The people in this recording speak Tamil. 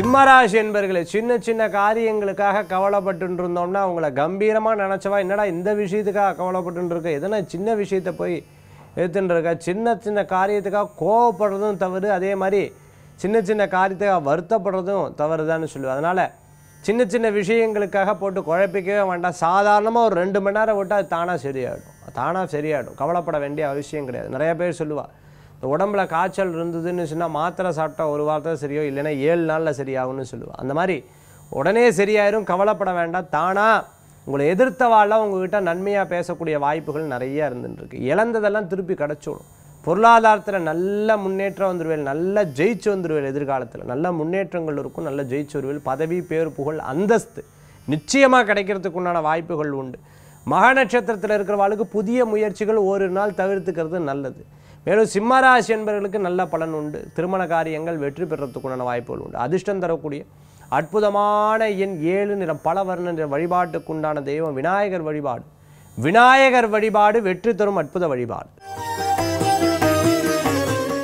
சிம்மராசி என்பர்களே சின்ன சின்ன காரியங்களுக்காக கவலைப்பட்டு இருந்தோம்னா அவங்கள கம்பீரமாக நினச்சவா என்னடா இந்த விஷயத்துக்காக கவலைப்பட்டு இருக்க எதனா சின்ன விஷயத்தை போய் எடுத்துன்னு இருக்க சின்ன சின்ன காரியத்துக்காக கோவப்படுறதும் தவறு அதே மாதிரி சின்ன சின்ன காரியத்துக்காக வருத்தப்படுறதும் தவறுதான்னு சொல்லுவேன். அதனால் சின்ன சின்ன விஷயங்களுக்காக போட்டு குழப்பிக்கவே வேண்டாம். சாதாரணமாக ஒரு ரெண்டு மணி நேரம் விட்டால் அது தானாக சரியாயிடும். தானாக சரியாயிடும். கவலைப்பட வேண்டிய அவசியம் கிடையாது. நிறையா பேர் சொல்லுவாள் உடம்புல காய்ச்சல் இருந்ததுன்னு சொன்னால் மாத்திரை சாப்பிட்டா ஒரு வாரத்தில் சரியோ இல்லைன்னா ஏழு நாளில் சரியாகும்னு சொல்லுவாள் அந்த மாதிரி உடனே சரியாயிரும் கவலைப்பட வேண்டாம். தானாக உங்களை எதிர்த்தவாள்லாம் உங்ககிட்ட நன்மையாக பேசக்கூடிய வாய்ப்புகள் நிறைய இருந்துட்டுருக்கு. இழந்ததெல்லாம் திருப்பி கிடச்சிடும். பொருளாதாரத்தில் நல்ல முன்னேற்றம் வந்துடுவேல் நல்ல ஜெயிச்சு வந்துடுவேல் எதிர்காலத்தில். நல்ல முன்னேற்றங்கள் இருக்கும் நல்ல ஜெயிச்சு வருவேல். பதவி பேர் புகழ் அந்தஸ்து நிச்சயமாக கிடைக்கிறதுக்கு உண்டான வாய்ப்புகள் உண்டு. மக நட்சத்திரத்தில் இருக்கிறவாளுக்கு புதிய முயற்சிகள் ஒரு நாள் தவிர்த்துக்கிறது நல்லது. மேலும் சிம்மராசி என்பவர்களுக்கு நல்ல பலன் உண்டு. திருமண காரியங்கள் வெற்றி பெறத்துக்குண்டான வாய்ப்புகள் உண்டு. அதிர்ஷ்டம் தரக்கூடிய அற்புதமான எண் ஏழு நிறம் பல வர்ண நிற வழிபாட்டுக்குண்டான தெய்வம் விநாயகர் வழிபாடு. விநாயகர் வழிபாடு வெற்றி தரும் அற்புத வழிபாடு.